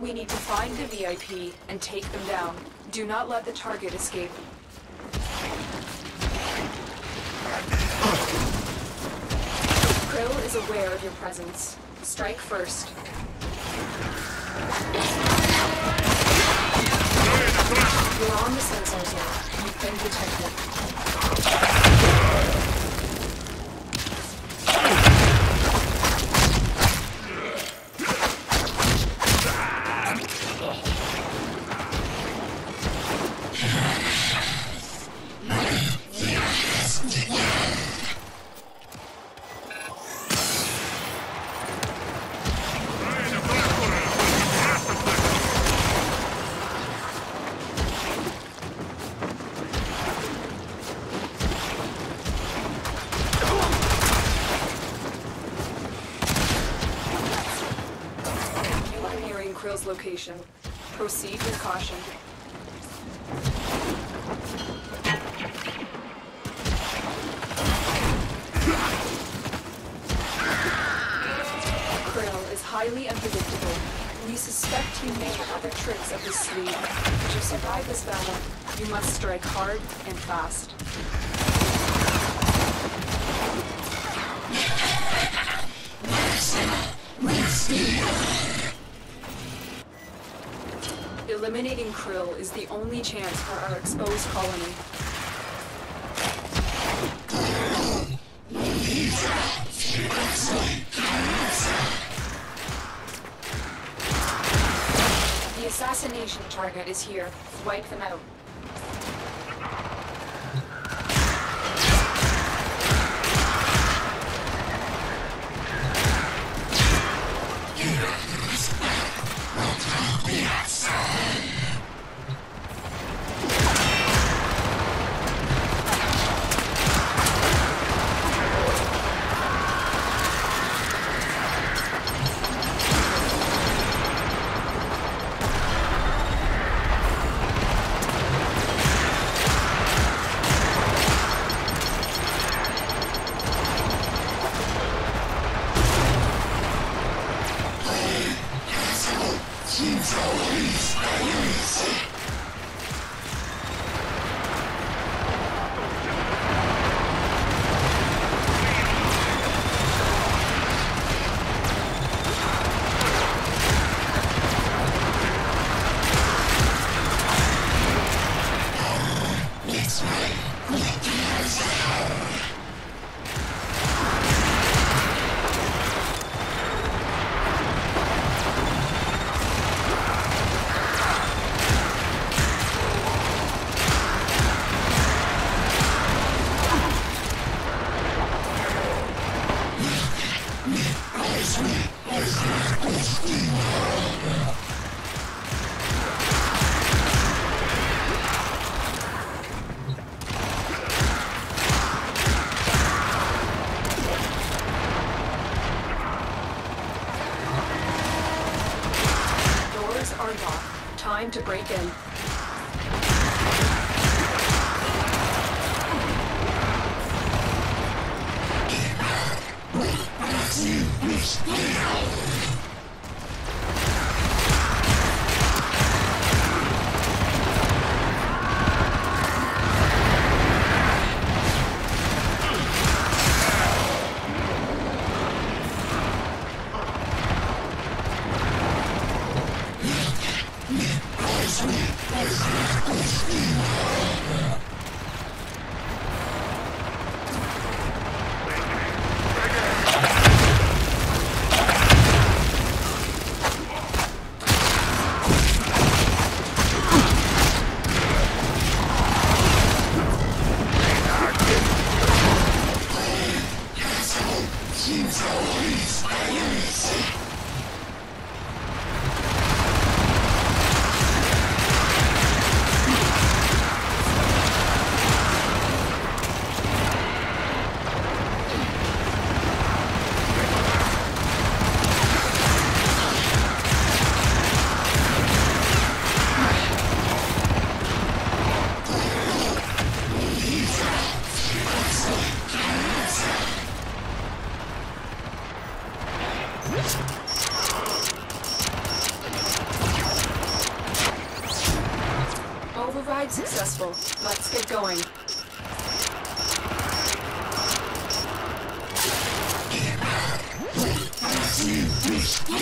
we need to find the VIP and take them down. Do not let the target escape. Kril is aware of your presence. Strike first. Kril's location. Proceed with caution. Kril is highly unpredictable. We suspect he may have other tricks up his sleeve. To survive this battle, you must strike hard and fast. Eliminating Kril is the only chance for our exposed colony. The assassination target is here. Wipe them out. Time to break in. Yeah.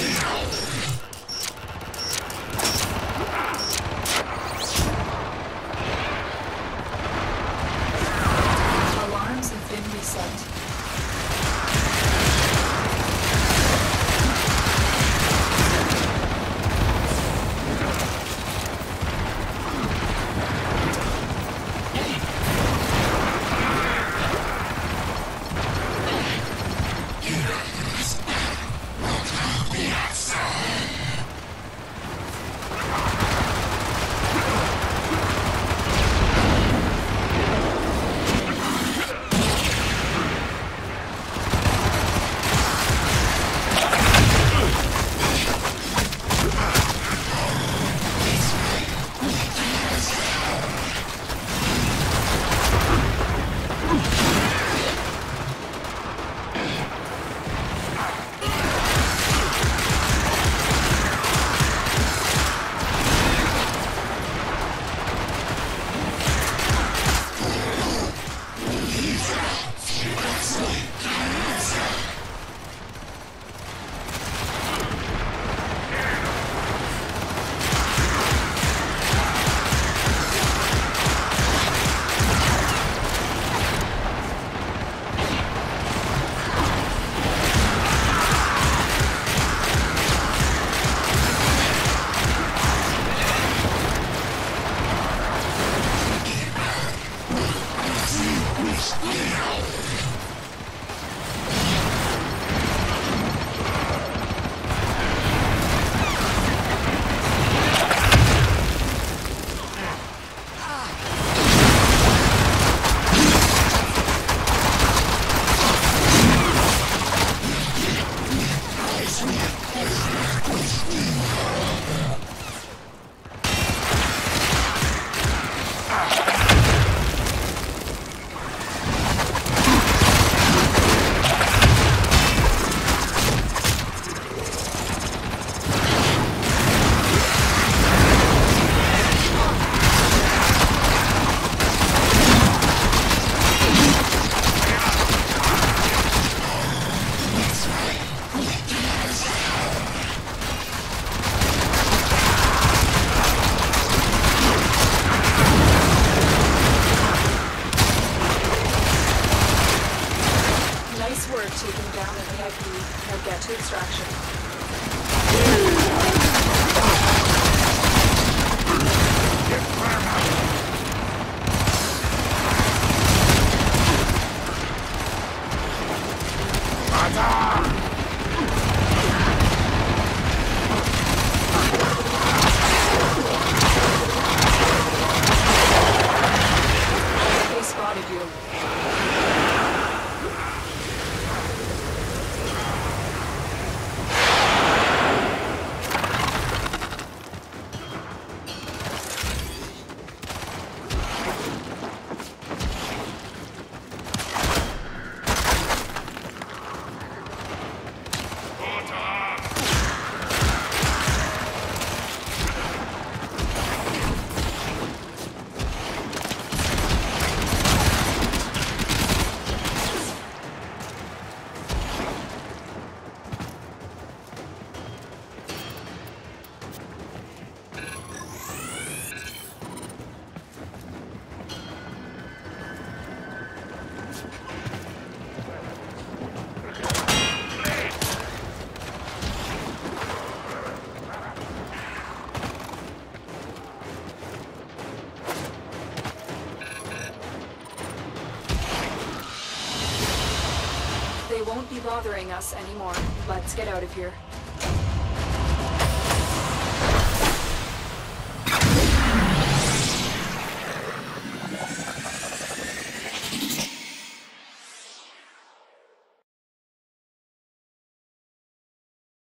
won't be bothering us anymore. Let's get out of here.